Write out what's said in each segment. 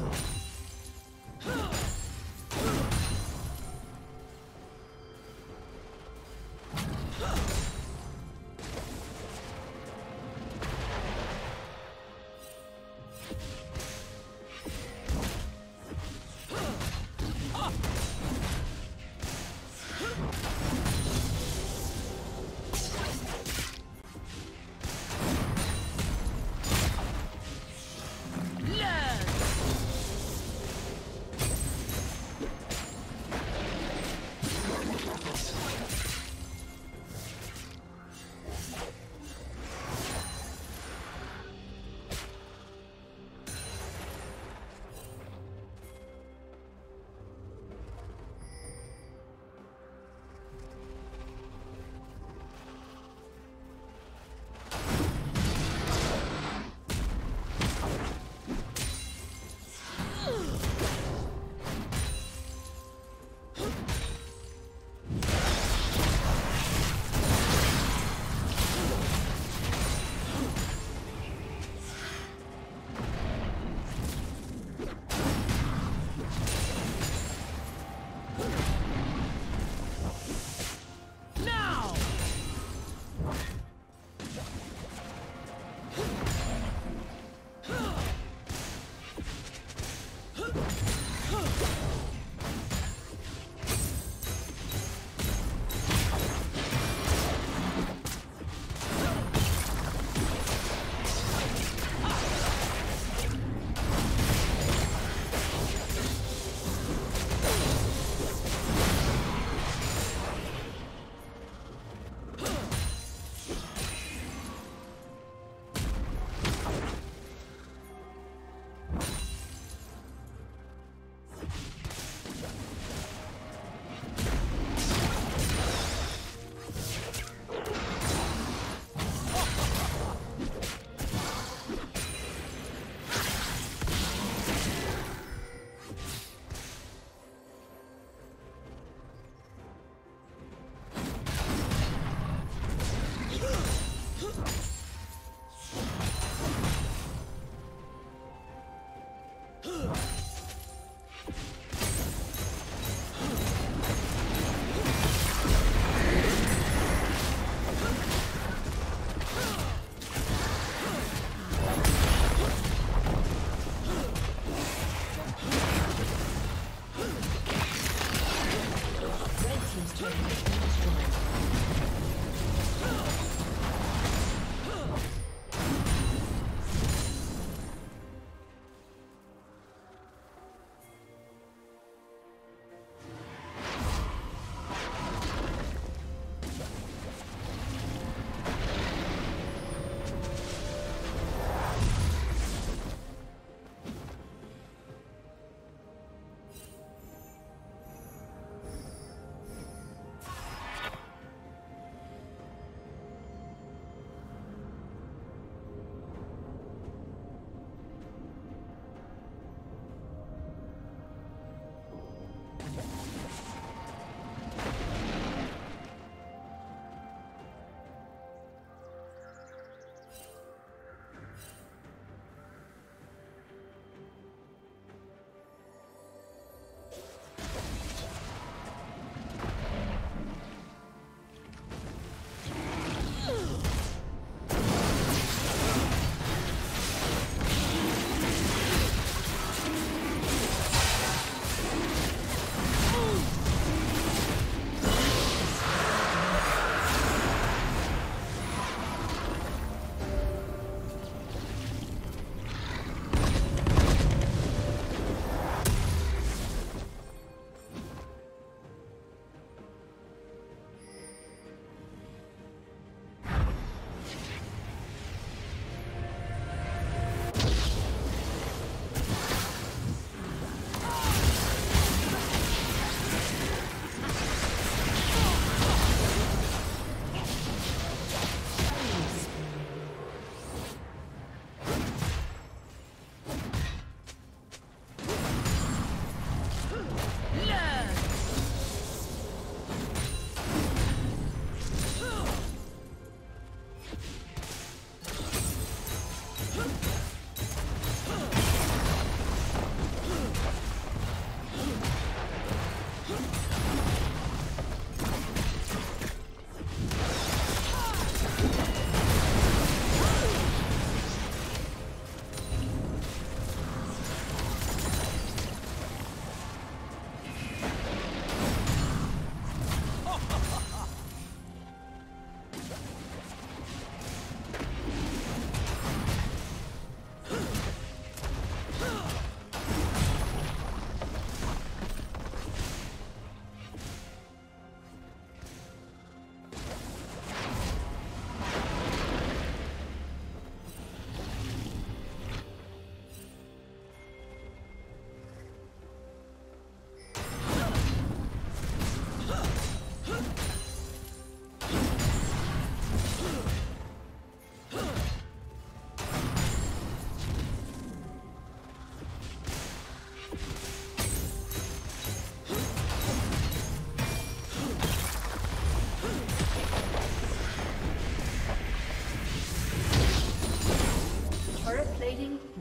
Ugh.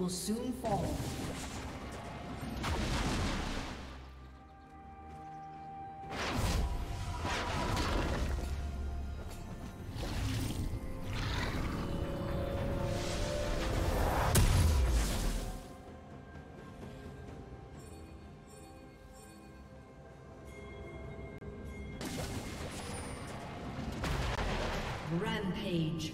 Will soon fall. Rampage.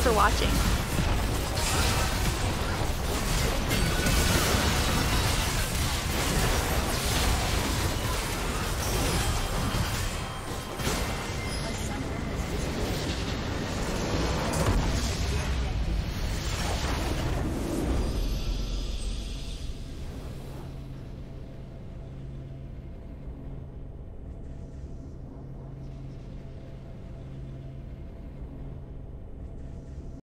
For watching.